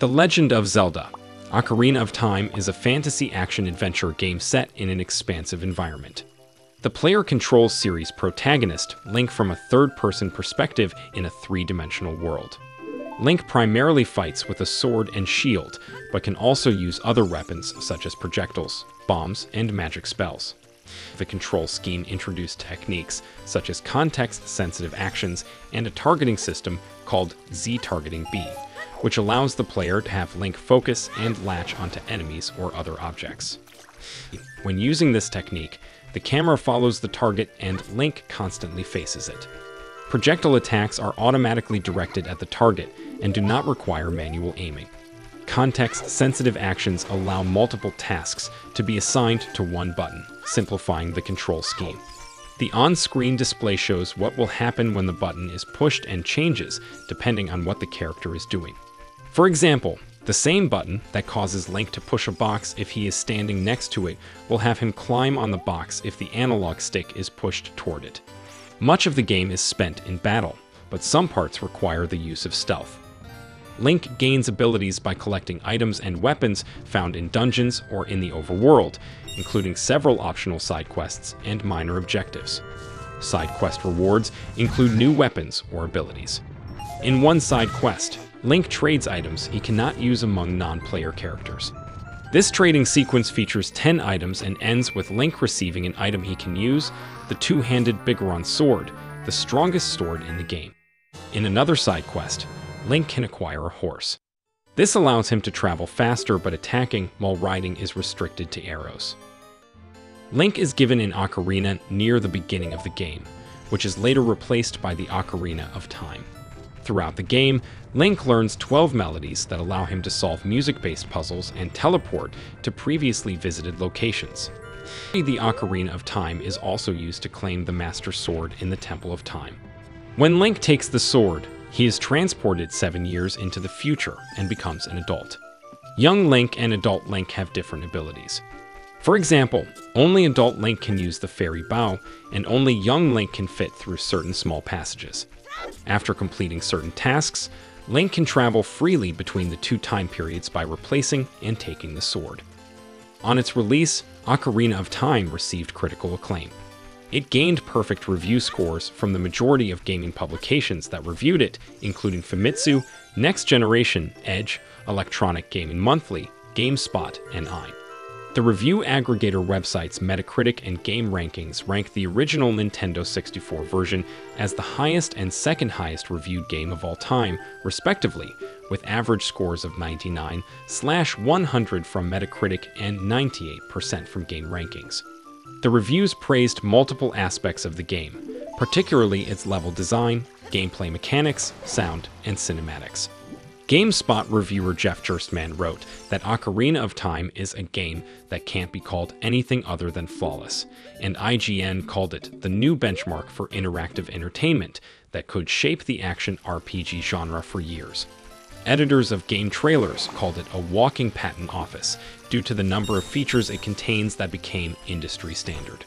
The Legend of Zelda Ocarina of Time is a fantasy action adventure game set in an expansive environment. The player controls series protagonist Link from a third person perspective in a three dimensional world. Link primarily fights with a sword and shield, but can also use other weapons such as projectiles, bombs, and magic spells. The control scheme introduced techniques such as context sensitive actions and a targeting system called Z Targeting B, which allows the player to have Link focus and latch onto enemies or other objects. When using this technique, the camera follows the target and Link constantly faces it. Projectile attacks are automatically directed at the target and do not require manual aiming. Context sensitive actions allow multiple tasks to be assigned to one button, simplifying the control scheme. The on screen display shows what will happen when the button is pushed and changes depending on what the character is doing. For example, the same button that causes Link to push a box if he is standing next to it will have him climb on the box if the analog stick is pushed toward it. Much of the game is spent in battle, but some parts require the use of stealth. Link gains abilities by collecting items and weapons found in dungeons or in the overworld, including several optional side quests and minor objectives. Side quest rewards include new weapons or abilities. In one side quest, Link trades items he cannot use among non-player characters. This trading sequence features 10 items and ends with Link receiving an item he can use, the two-handed Bigoron sword, the strongest sword in the game. In another side quest, Link can acquire a horse. This allows him to travel faster, but attacking while riding is restricted to arrows. Link is given an ocarina near the beginning of the game, which is later replaced by the Ocarina of Time. Throughout the game, Link learns 12 melodies that allow him to solve music-based puzzles and teleport to previously visited locations. The Ocarina of Time is also used to claim the Master Sword in the Temple of Time. When Link takes the sword, he is transported seven years into the future and becomes an adult. Young Link and adult Link have different abilities. For example, only adult Link can use the fairy bow, and only young Link can fit through certain small passages. After completing certain tasks, Link can travel freely between the two time periods by replacing and taking the sword. On its release, Ocarina of Time received critical acclaim. It gained perfect review scores from the majority of gaming publications that reviewed it, including Famitsu, Next Generation, Edge, Electronic Gaming Monthly, GameSpot, and i. The review aggregator websites Metacritic and Game Rankings rank the original Nintendo 64 version as the highest and second highest reviewed game of all time, respectively, with average scores of 99 slash 100 from Metacritic and 98% from Game Rankings. The reviews praised multiple aspects of the game, particularly its level design, gameplay mechanics, sound, and cinematics. GameSpot reviewer Jeff Gerstmann wrote that Ocarina of Time is a game that can't be called anything other than flawless, and IGN called it the new benchmark for interactive entertainment that could shape the action RPG genre for years. Editors of GameTrailers called it a walking patent office due to the number of features it contains that became industry standard.